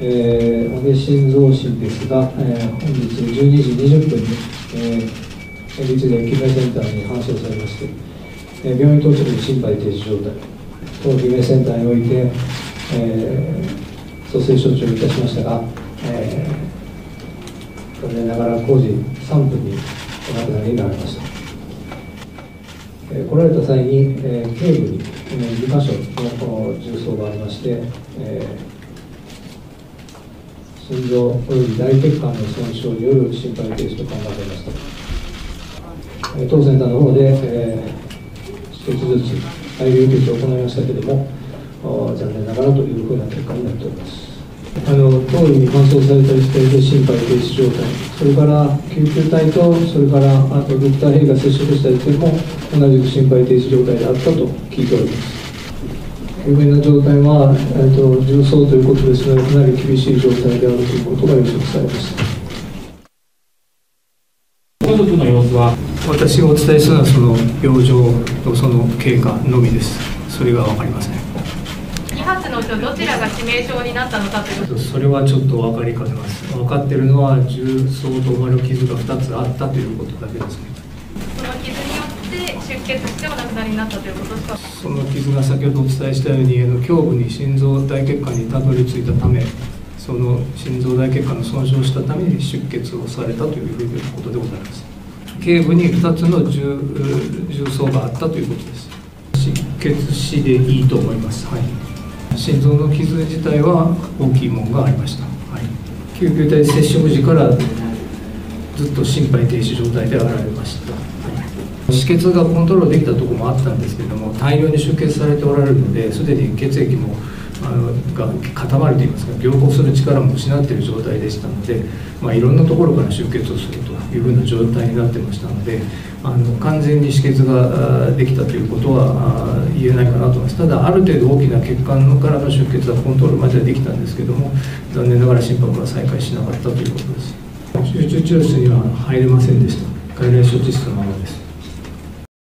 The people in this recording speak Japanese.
えー、安倍晋三氏ですが、えー、本日12時20分に、えー、立で救命センターに搬送されまして、えー、病院到着に心肺停止状態、当救命センターにおいて、えー、蘇生処置をいたしましたが、えー、残念ながら工事3分にお亡くなりになりました。え、来られた際に、えー、頸部に、えー、2箇所の重創がありまして、えー心臓および大血管の損傷による心肺停止と考えられました。当センターの方で、えー、一つずつ大流血を行いましたけれども、残念ながらというふうな結果になっております。あの当院に搬送されたりしている心肺停止状態、それから救急隊と、それからあとドクターヘリが接触した時点も、同じく心肺停止状態であったと聞いております。有名な状態は、えーと、重曹ということですので、かなり厳しい状態であるということが予測されました。家族の様子は私がお伝えするのはその病状のその経過のみです。それが分かりません。2発のうちどちらが致命傷になったのかというそれはちょっと分かりかねます。分かっているのは重曹と思われる傷が2つあったということだけですね。その傷によって出血してお亡くなりになったということですか？その傷が先ほどお伝えしたように胸部に心臓大血管にたどり着いたためその心臓大血管の損傷したために出血をされたというふうなことでございます。頸部に2つの重重層があったということです。出血死でいいと思います、はい、心臓の傷自体は大きいものがありました、はい、救急隊接触時からずっと心肺停止状態であられました。止血がコントロールできたところもあったんですけれども大量に出血されておられるのですでに血液もあのが固まるといいますか凝固する力も失っている状態でしたので、まあ、いろんなところから出血をするというふうな状態になってましたのであの完全に止血ができたということは言えないかなと思います。ただある程度大きな血管からの出血はコントロールまではできたんですけども残念ながら心拍は再開しなかったということです。集中治療室には入れませんでした。外来処置室のままです。